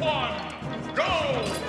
one, go!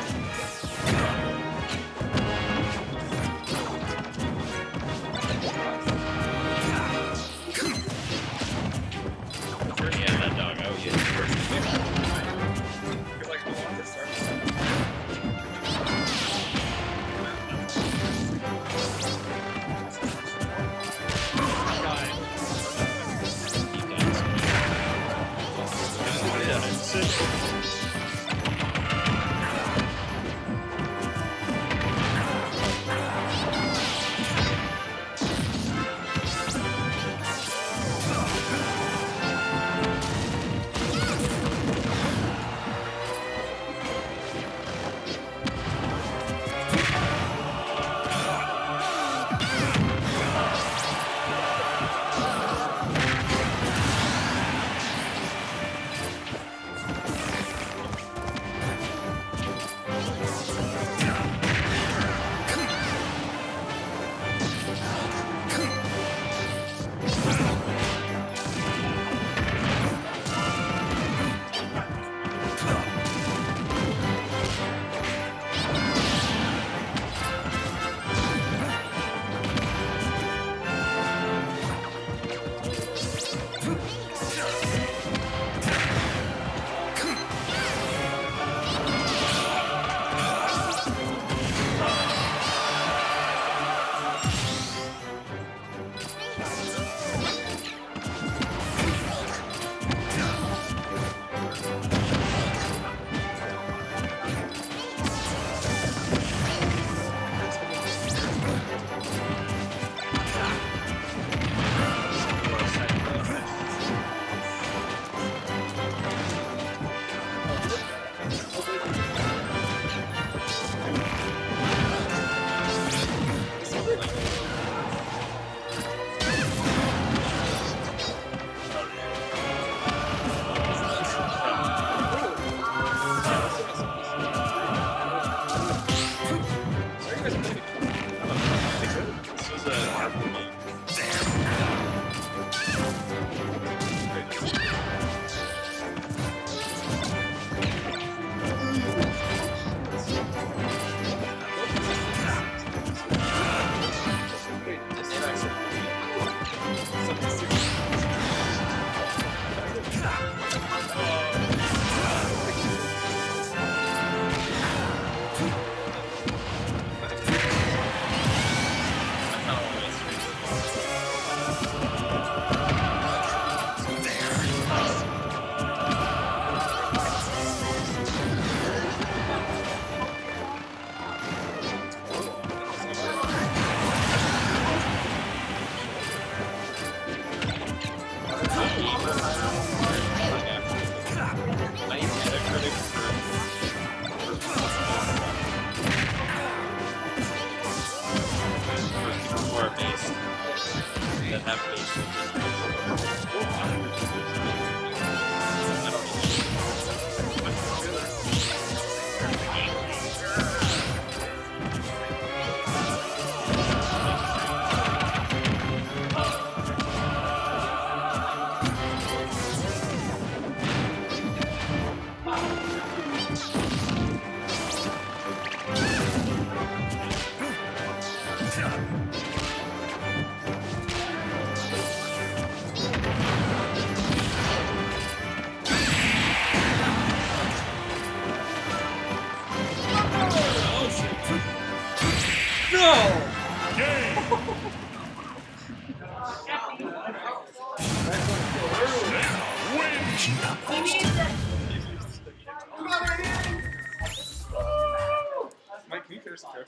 Mike, can you trip?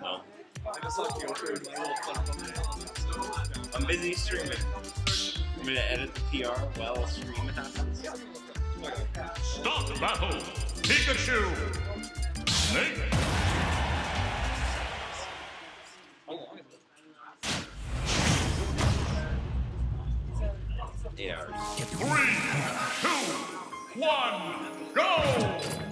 No. I'm busy streaming. I'm gonna edit the PR while stream happens. Stop the battle! Pikachu! Snake! How one, go!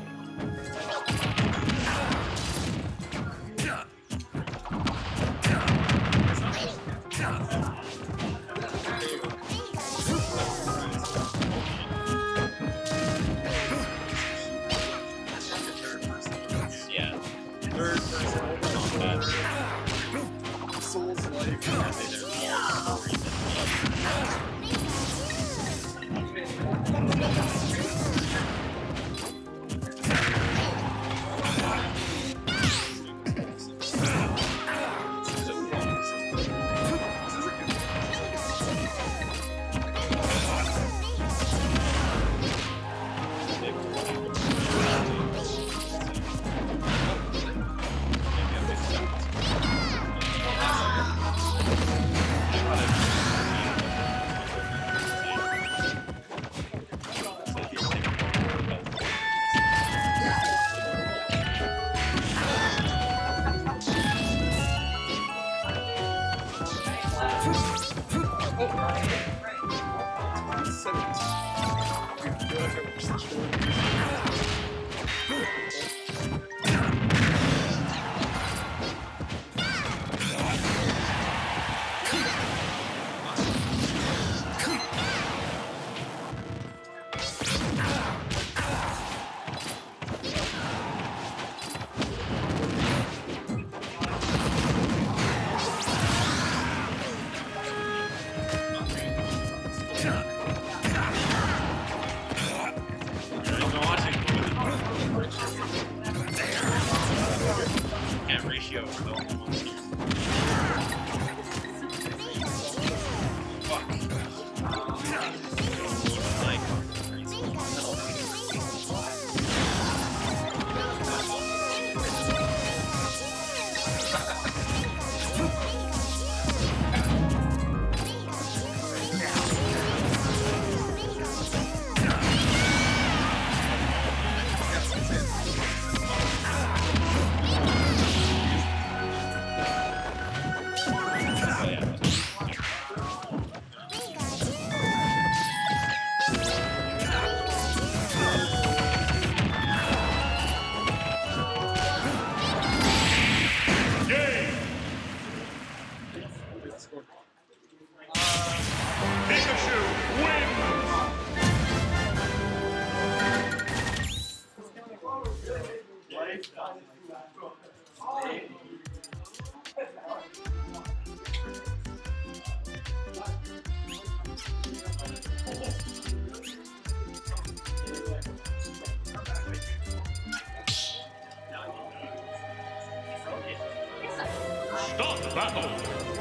Start the battle.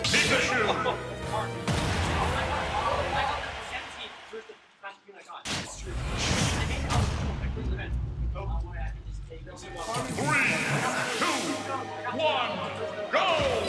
Pikachu. Three, two, one, go!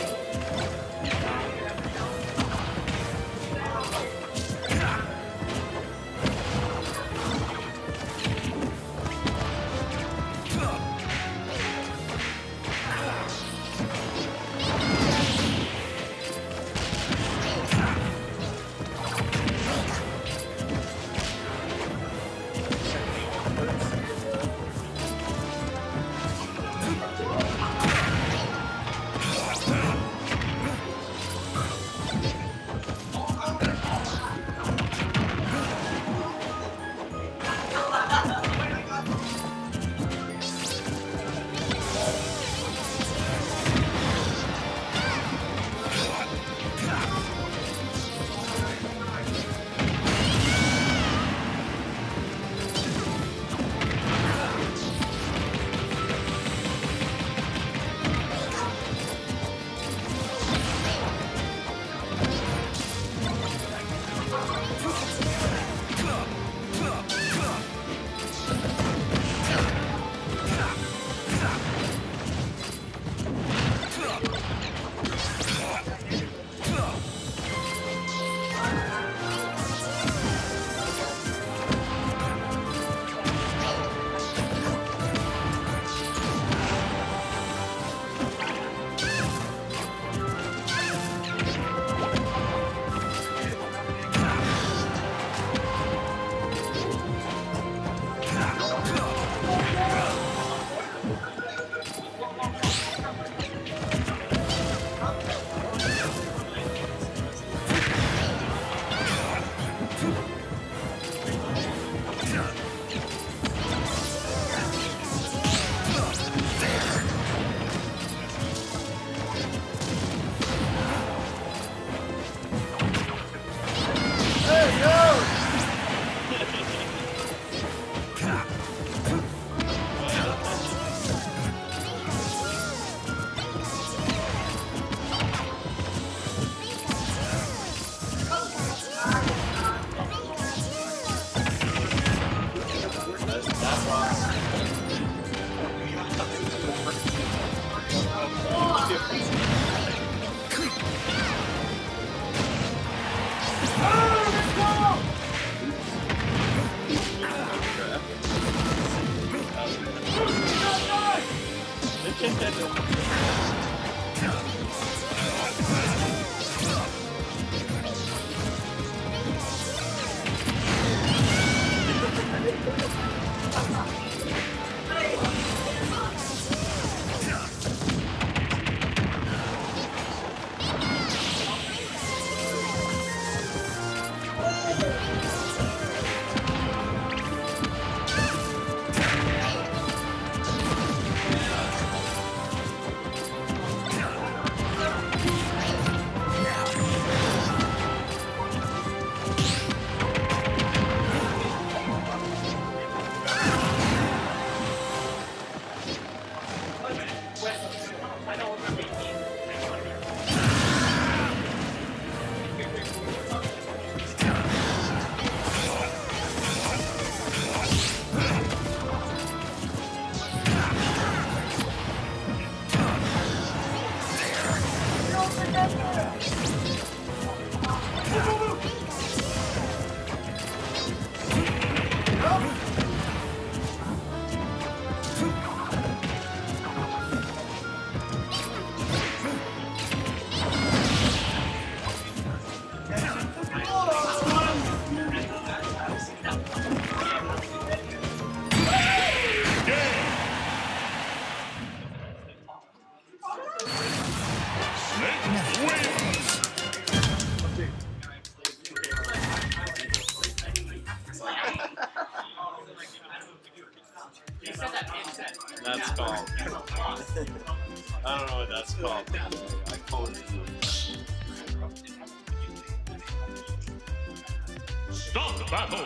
Battle.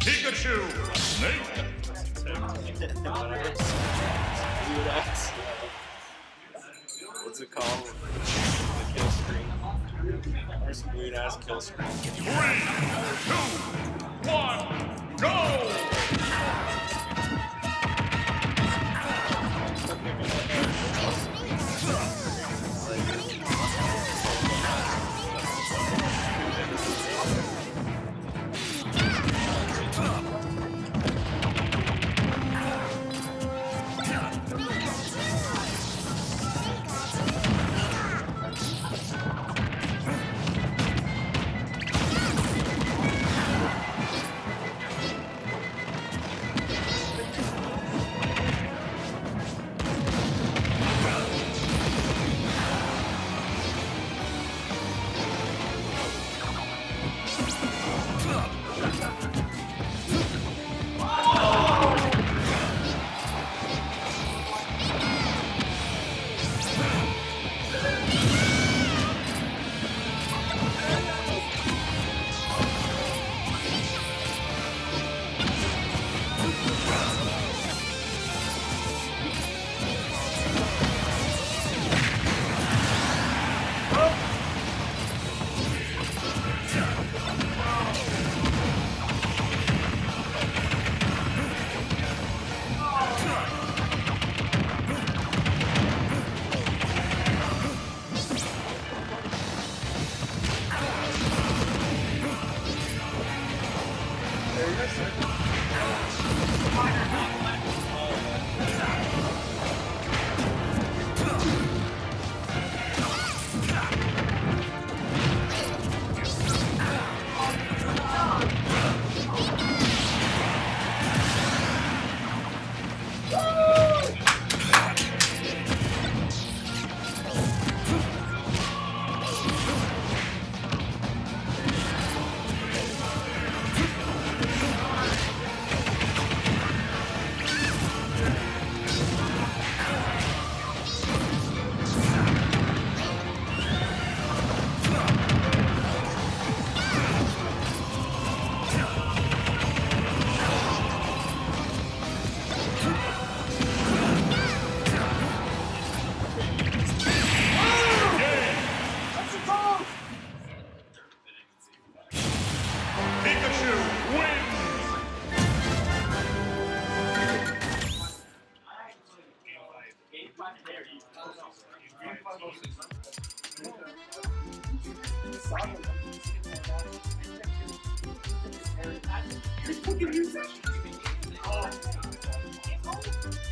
Pikachu. Snake. Whatever. Weird ass. What's it called? The kill screen. Or some weird ass kill screen. Three, two, one, go!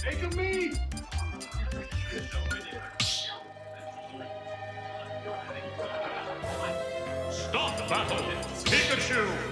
Take a me. Stop the battle! Pikachu!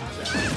Oh!